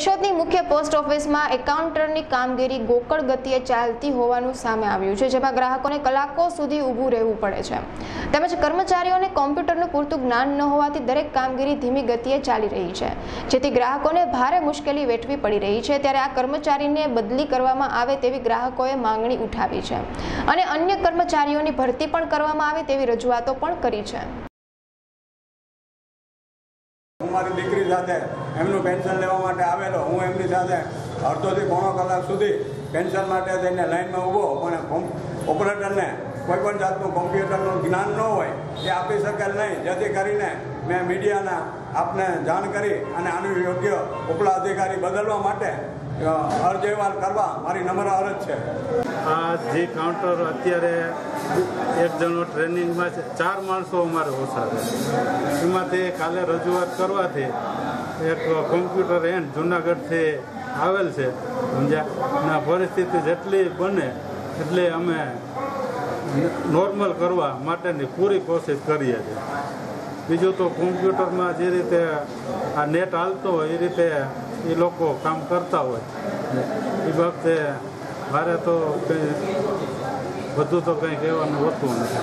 કેશોદની મુખ્ય પોસ્ટ ઓફિસમાં એકાઉન્ટરની કામગીરી ગોકળ ગતિએ ચાલતી હોવાનું સામે આવ્યું છે, જેમાં ગ્રાહકોને કલાકો સુધી ઊભું રહેવું પડે છે. તેમજ કર્મચારીઓને કોમ્પ્યુટરનું પૂરતું જ્ઞાન ન હોવાથી દરેક કામગીરી ધીમી ગતિએ ચાલી રહી છે. જેથી ગ્રાહકોને ભારે મુશ્કેલી વેઠવી પડી રહી છે, ત્યારે આ કર્મચારીને બદલી કરવામાં આવે તેવી ગ્રાહકોએ માંગણી ઉઠાવી છે. અને અન્ય કર્મચારીઓની ભરતી પણ કરવામાં આવે તેવી રજૂઆતો પણ કરી છે. હું મારી દીકરી સાથે એમનું પેન્શન લેવા માટે આવેલો, હું એમની સાથે અડધોથી પોણો કલાક સુધી પેન્શન માટે થઈને લાઈનમાં ઊભો, પણ ઓપરેટરને કોઈ પણ જાતનું કોમ્પ્યુટરનું જ્ઞાન ન હોય, એ આપી શકેલ નહીં. જેથી કરીને મેં મીડિયાના આપને જાણ કરી અને આનું યોગ્ય ઉપલા અધિકારી બદલવા માટે અરજ અહેવાલ કરવા. મારી નમ્ર અરજ છે. આ જે કાઉન્ટર અત્યારે એક જણો ટ્રેનિંગમાં છે. ચાર માણસો અમારે ઓછા છે. એમાંથી કાલે રજૂઆત કરવાથી એક કોમ્પ્યુટર એન્ડ જુનાગઢથી આવેલ છે. સમજ્યા? પરિસ્થિતિ જેટલી બને એટલી અમે નોર્મલ કરવા માટેની પૂરી કોશિશ કરીએ છીએ. બીજું તો કોમ્પ્યુટરમાં જે રીતે આ નેટ હાલતો હોય એ રીતે એ લોકો કામ કરતા હોય. એ બાબતે મારે તો કંઈ બધું તો કંઈ કહેવાનું હોતું નથી.